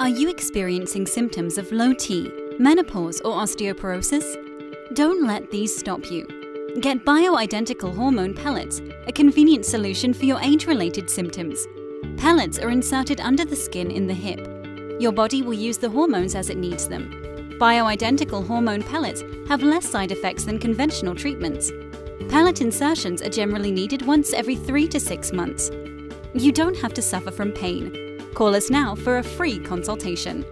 Are you experiencing symptoms of low T, menopause, or osteoporosis? Don't let these stop you. Get bioidentical hormone pellets, a convenient solution for your age related symptoms. Pellets are inserted under the skin in the hip. Your body will use the hormones as it needs them. Bioidentical hormone pellets have less side effects than conventional treatments. Pellet insertions are generally needed once every three to six months. You don't have to suffer from pain. Call us now for a free consultation.